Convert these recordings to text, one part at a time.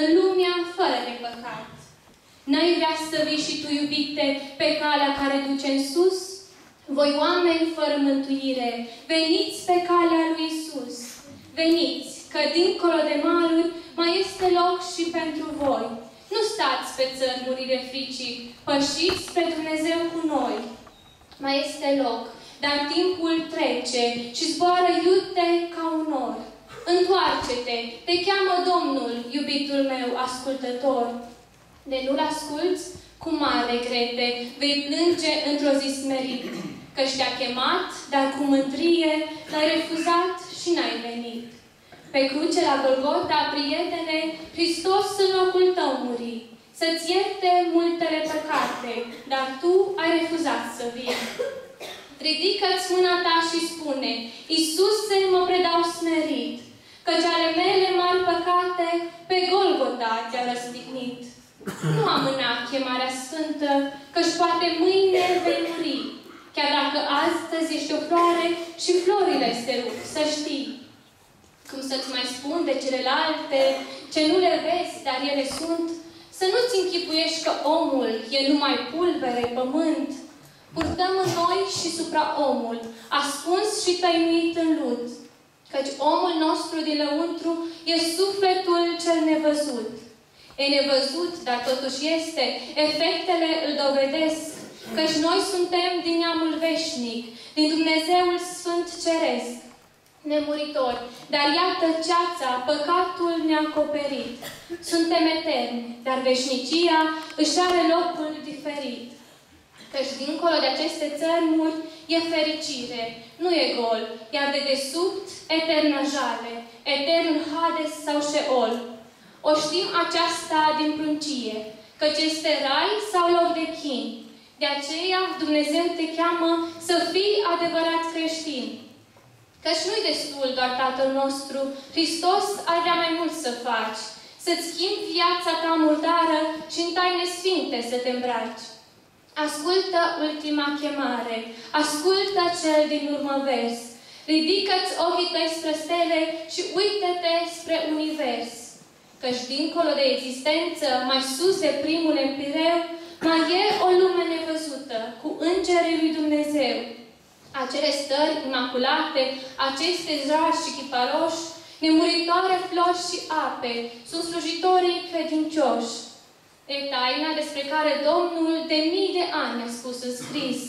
în lumea fără de păcat. N-ai vrea să vii și tu, iubite, pe calea care duce în sus? Voi, oameni fără mântuire, veniți pe calea lui Isus. Veniți, că dincolo de maluri mai este loc și pentru voi. Nu stați pe țărmurile fricii, pășiți spre Dumnezeu cu noi. Mai este loc, dar timpul trece și zboară iute ca un nor. Întoarce-te, te cheamă Domnul, iubitul meu ascultător. De nu-L asculți, cu mare regrete, vei plânge într-o zi smerit, căci te-a chemat, dar cu mândrie l-ai refuzat și n-ai venit. Pe cruce la Golgota, prietene, Hristos în locul tău muri, să-ți ierte multele păcate, dar tu ai refuzat să vii. Ridică-ți mâna ta și spune, Iisuse, mă predau smerit, căci ale mele mari păcate pe Golgota te-a răstignit. Nu amâna chemarea sfântă, căci poate mâine vei muri, chiar dacă astăzi ești o floare și florile se rup, să știi. Cum să-ți mai spun de celelalte, ce nu le vezi, dar ele sunt, să nu-ți închipuiești că omul e numai pulbere, pământ. Purtăm în noi și supra omul, ascuns și tăinuit în lut. Căci omul nostru din lăuntru e sufletul cel nevăzut. E nevăzut, dar totuși este. Efectele îl dovedesc. Căci noi suntem din neamul veșnic, din Dumnezeul Sfânt Ceresc, nemuritori. Dar iată ceața, păcatul ne-a acoperit. Suntem eterni, dar veșnicia își are locul diferit. Căci dincolo de aceste țărmuri e fericire, nu e gol, iar de desubt eternă jale, etern Hades sau Sheol. O știm aceasta din pruncie, căci este rai sau loc de chin. De aceea Dumnezeu te cheamă să fii adevărat creștin. Căci nu-i destul doar Tatăl nostru, Hristos ar vrea mai mult să faci, să-ți schimbi viața ta murdară și în taine sfinte să te îmbraci. Ascultă ultima chemare, ascultă cel din urmă vers. Ridică-ți ochii tăi spre stele și uită-te spre univers. Căci dincolo de existență, mai sus de primul empireu, mai e o lume nevăzută, cu îngerii lui Dumnezeu. Acele stări imaculate, aceste zrași și chiparoși, nemuritoare flori și ape, sunt slujitorii credincioși. E taina despre care Domnul de mii de ani a spus în scris.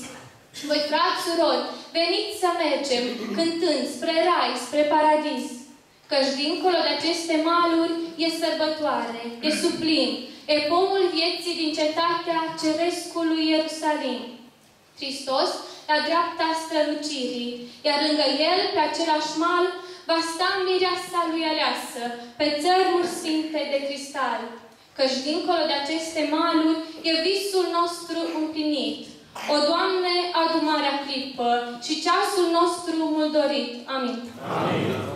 Voi, frați, surori, veniți să mergem, cântând spre rai, spre paradis. Căci dincolo de aceste maluri e sărbătoare, e suplin, e pomul vieții din cetatea cerescului Ierusalim. Hristos, la dreapta strălucirii, iar lângă el, pe același mal, va sta mireasa lui aleasă, pe țărmuri sfinte de cristal căci dincolo de aceste maluri e visul nostru împlinit. O, Doamne, adu marea clipă și ceasul nostru mult dorit. Amin. Amin.